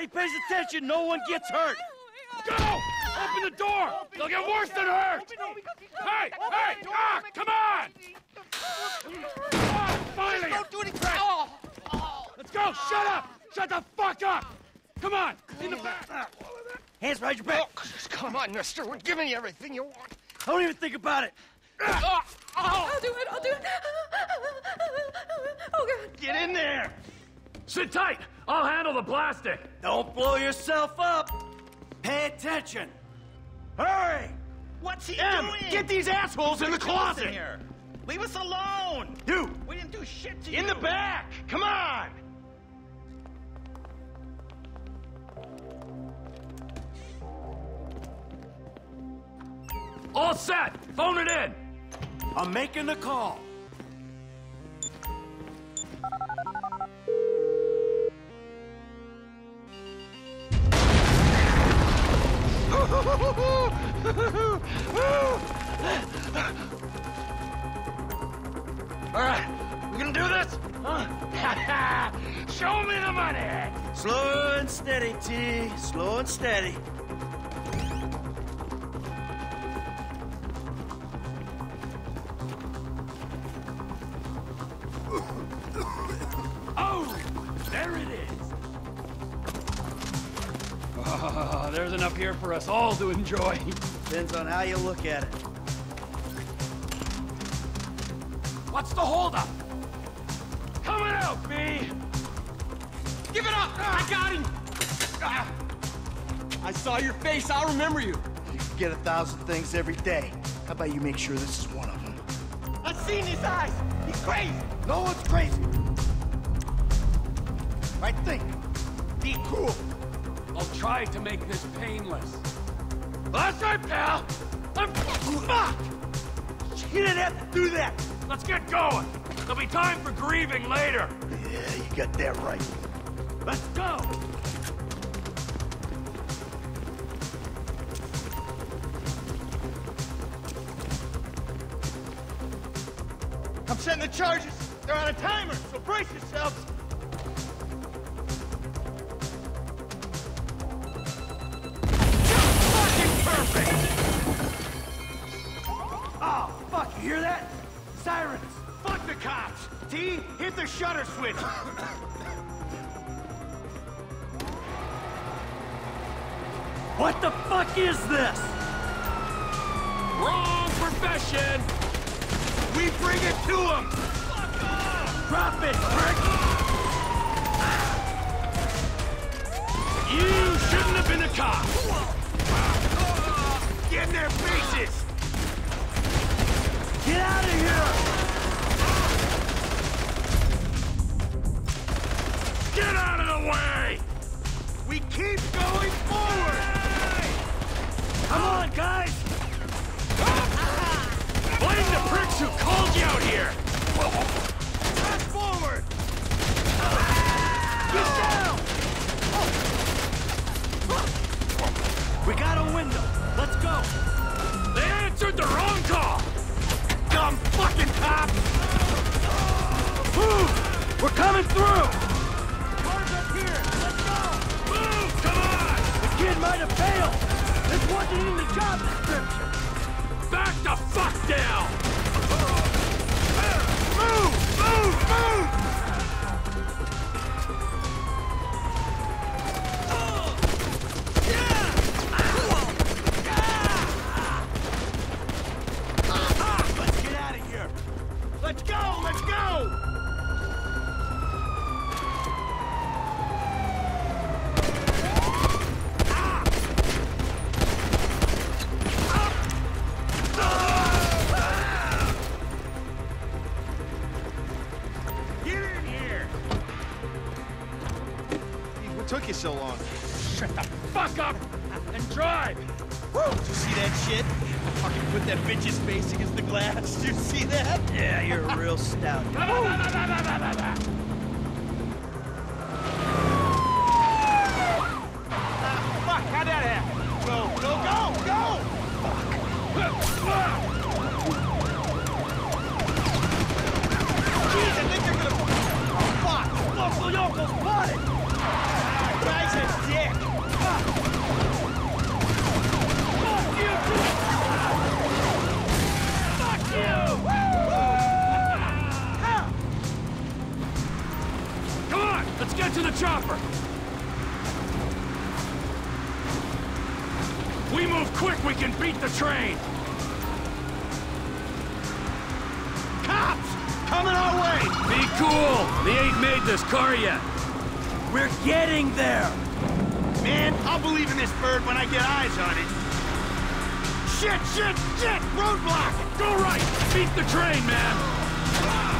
Nobody pays attention. No one gets hurt. Go! Open the door! They'll get worse than hurt! Hey! Hey! Ah! Come on! Ah, finally! Don't do any crap! Let's go! Shut up! Shut the fuck up! Come on! In the back! Hands behind your back. Come on, mister. We're giving you everything you want. Don't even think about it. I'll do it, I'll do it. Oh, God. Get in there. Sit tight! I'll handle the blasting! Don't blow yourself up. Pay attention. Hurry. What's he Em, doing? get these assholes in the Listen closet. here. Leave us alone. You, We didn't do shit to in you. In the back. Come on. All set! Phone it in! I'm making the call. All right, we gonna do this? Huh? Show me the money. Slow and steady, T. Slow and steady. Here for us all to enjoy. Depends on how you look at it. What's the holdup? Coming out, B! Give it up. I got him. Ah. I saw your face. I'll remember you. You get a thousand things every day. How about you make sure this is one of them? I've seen his eyes. He's crazy. No one's crazy. I think. Be cool. I'll try to make this painless. That's right, pal! I'm... Fuck! You didn't have to do that. Let's get going! There'll be time for grieving later! Yeah, you got that right. Let's go! I'm setting the charges. They're on a timer, so brace yourselves. You hear that? Sirens. Fuck the cops. T, hit the shutter switch. What the fuck is this? Wrong profession! We bring it to them. Drop it, prick! You shouldn't have been a cop! Get in their faces. Get out of here! We're coming through! Cars up here! Let's go! Move! Come on! The kid might have failed! This wasn't in the job description! Back the fuck down! Move! Move! Move! Move quick, we can beat the train! Cops! Coming our way! Be cool! They ain't made this car yet! We're getting there! Man, I'll believe in this bird when I get eyes on it. Shit, shit, shit! Roadblock! Go right! Beat the train, man!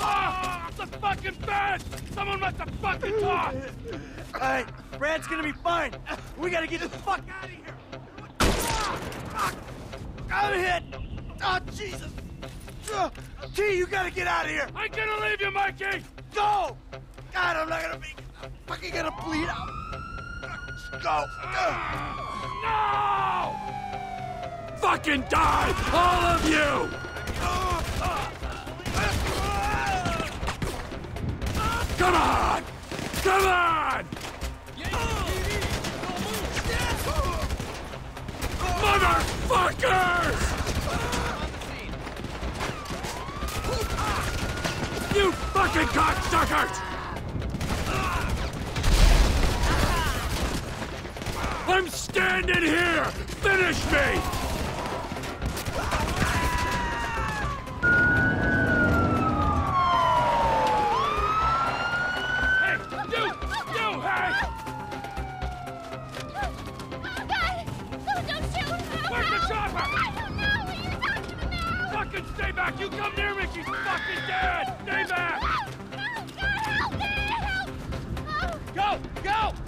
Ah! The fucking bed! Someone must have fucking talked! Alright, Brad's gonna be fine. We gotta get the fuck out of here. Ah! I'm hit! Oh, Jesus! Uh, T, you gotta get out of here! I'm gonna leave you, Mikey! Go! God, I'm not gonna be I'm fucking gonna bleed out. Go. No! Fucking die! All of you! Come on! Come on! Motherfuckers! You fucking cocksuckers! I'm standing here! Finish me! Where's the chopper? I don't know what you're talking about! Fucking stay back! You come near me, she's fucking dead! Stay back! No, God, help me! Help! Oh, Go! Go!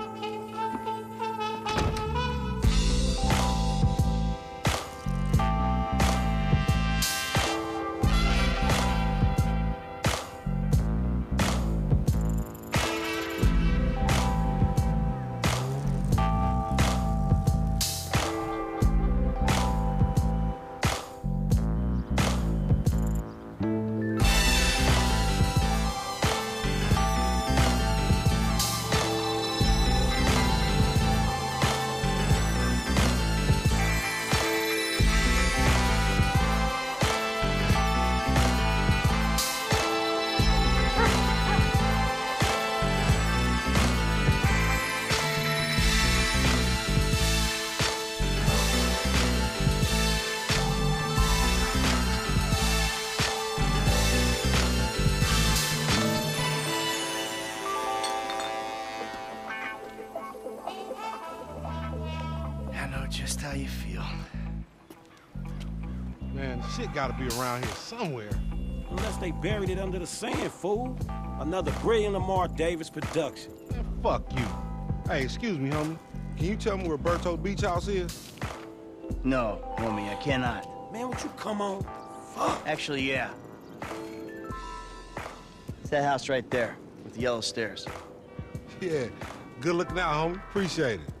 Just how you feel. Man, shit gotta be around here somewhere. Unless they buried it under the sand, fool. Another brilliant Lamar Davis production. Man, fuck you. Hey, excuse me, homie. Can you tell me where Berto Beach House is? No, homie, I cannot. Man, would you come on? Fuck. Actually, yeah. It's that house right there with the yellow stairs. Yeah. Good looking out, homie. Appreciate it.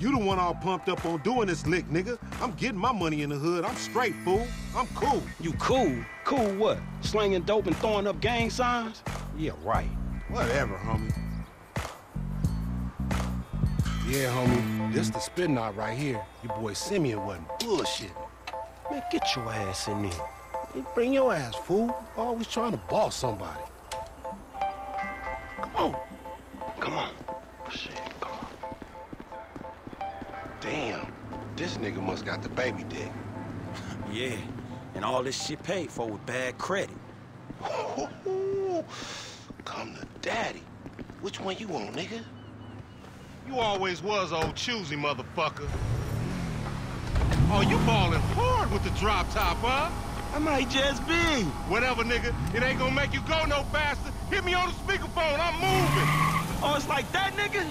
You the one all pumped up on doing this lick, nigga. I'm getting my money in the hood. I'm straight, fool. I'm cool. You cool? Cool what? Slinging dope and throwing up gang signs? Yeah, right. Whatever, homie. Yeah, homie. This the spin knot right here. Your boy Simeon wasn't bullshitting. Man, get your ass in there. Bring your ass, fool. Always trying to boss somebody. Come on. Come on. Damn. This nigga must got the baby dick. Yeah, and all this shit paid for with bad credit. Come to daddy. Which one you want, nigga? You always was old choosy, motherfucker. Oh, you ballin' hard with the drop top, huh? I might just be. Whatever, nigga. It ain't gonna make you go no faster. Hit me on the speakerphone. I'm moving. Oh, it's like that, nigga?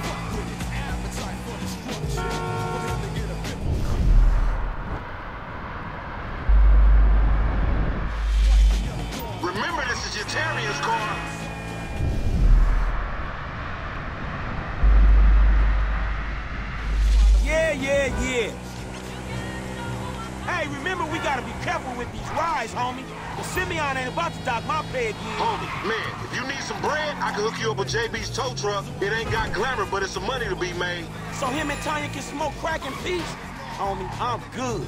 Terrier's car. Yeah, yeah, yeah. Hey, remember we gotta be careful with these rides, homie. The Simeon ain't about to dock my pay again. Homie, man, if you need some bread, I can hook you up with JB's tow truck. It ain't got glamour, but it's some money to be made. So him and Tonya can smoke crack in peace? Homie, I'm good.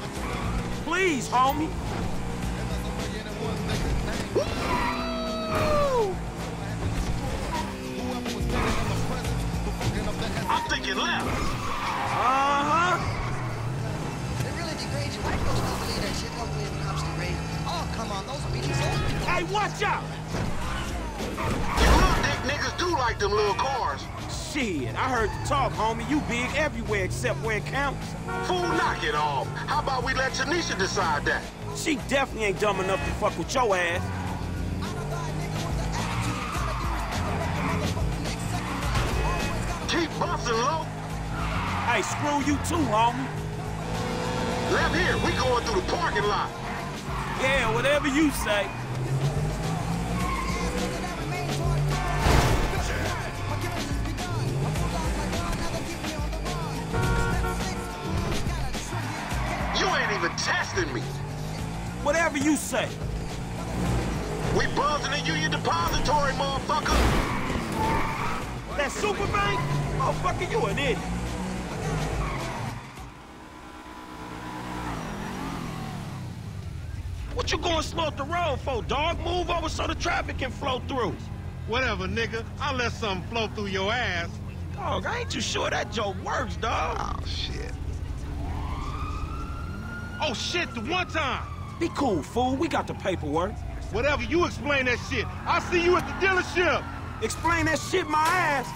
Please, homie. I'm thinking left. Uh-huh. It really degrades you. White folks don't believe that shit. Don't believe in cops degrade. Oh, come on. Those beaches old. Hey, watch out! You little dick niggas do like them little cars. Shit, I heard the talk, homie. You big everywhere except where it counts. Fool, knock it off. How about we let Tanisha decide that? She definitely ain't dumb enough to fuck with your ass. Keep busting low. Hey, screw you too, homie. Left here, we going through the parking lot. Yeah, whatever you say. Testing me. Whatever you say. We buzzing the Union Depository, motherfucker. That super bank? Motherfucker, you an idiot. What you going slow up the road for, dog? Move over so the traffic can flow through. Whatever, nigga. I'll let something flow through your ass. Dog, I ain't too sure that joke works, dog. Oh, shit. Oh, shit, the one time. Be cool, fool. We got the paperwork. Whatever, you explain that shit. I'll see you at the dealership. Explain that shit my ass.